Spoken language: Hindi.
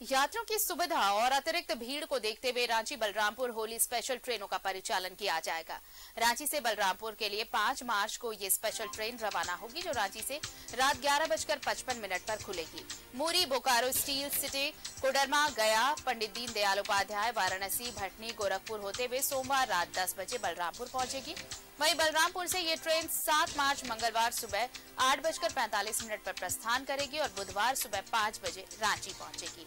यात्रियों की सुविधा और अतिरिक्त भीड़ को देखते हुए रांची बलरामपुर होली स्पेशल ट्रेनों का परिचालन किया जाएगा। रांची से बलरामपुर के लिए 5 मार्च को ये स्पेशल ट्रेन रवाना होगी, जो रांची से रात ग्यारह बजकर पचपन मिनट पर खुलेगी। मूरी, बोकारो, स्टील सिटी कोडरमा गया पंडित दीनदयाल उपाध्याय वाराणसी भटनी गोरखपुर होते हुए सोमवार रात दस बजे बलरामपुर पहुंचेगी। वहीं बलरामपुर से ये ट्रेन 7 मार्च मंगलवार सुबह आठ बजकर पैंतालीस मिनट पर प्रस्थान करेगी और बुधवार सुबह पाँच बजे रांची पहुंचेगी।